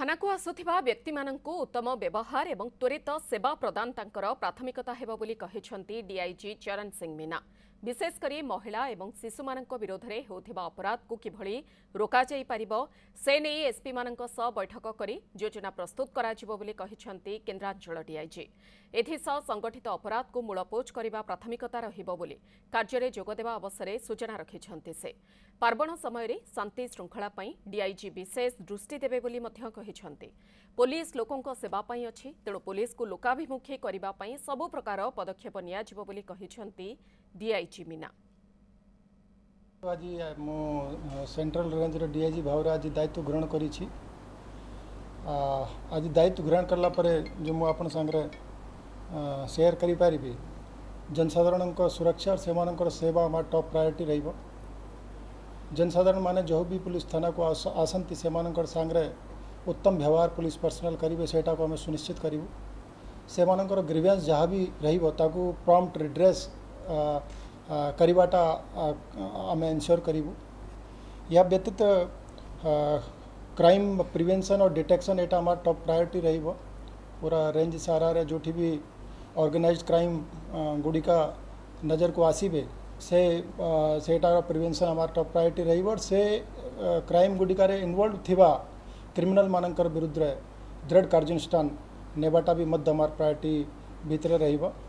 থানাকু আসুথিবা ব্যক্তিমানঙ্কু উত্তম ব্যবহার এবং ত্বরিত সেবা প্রদান তাঙ্কর প্রাথমিকতা হেব বলি কহিছন্তি ডিআইজি চরণ সিং মিনা বিশেষ করে মহিলা এবং শিশু মান বিরোধে অপরাধ কু কিভাবে রোকা যাই পার সে নেই এসপি মান বৈঠক করে যোজনা প্রস্তুত করা যাব বলে কেন্দ্রাঞ্চল ডিআইজি এথিসহ সংগঠিত অপরাধকু মূলপোচ করা প্রাথমিকতা রহব বলে কার্যে যোগদেবা অবসরে সূচনা রাখছেন সে পার্বণ সময়ের শান্তি শৃঙ্খলা ডিআইজি বিশেষ দৃষ্টি দেবে বলে পুলিশ লোক সেবা অছি তেণু পুলিশকে লোকাভিমুখী করা সবু প্রকার পদক্ষেপ নিয়ে বলে ডিআইজি डीआईजी मीना आज मु सेंट्रल डीआईजी भाव आज दायित्व ग्रहण कर आज दायित्व ग्रहण कलापर जो मुझे सेयर करी जनसाधारण सुरक्षा और सेवा टप प्रायोरीटी प्रायोरिटी र जनसाधारण मैंने जो भी पुलिस थाना को आसती से सांगरे उत्तम व्यवहार पुलिस पर्सनाल करेंगे सेटा को सुनिश्चित करूँ से ग्रीभियां जहाँ भी रोक प्रम्प्ट रिड्रेस करवाटा आम एन्श्योर करूँ या व्यतीत क्राइम प्रिवेंशन और डिटेक्शन एटा हमारा टॉप प्रायोरिटी रहा पूरा रेंज सारा जो भी ऑर्गेनाइज क्राइम गुड़ी नजर को आसबे से सेटा प्रिवेंशन हमारा टॉप प्रायोरिटी रही से क्राइम गुड़िकार इनवल्व थिबा क्रिमिनाल मान विरुद्ध दृढ़ कार्यानुषान नेबाटा भी मध्य हमार प्रायोरिटी भितर रहा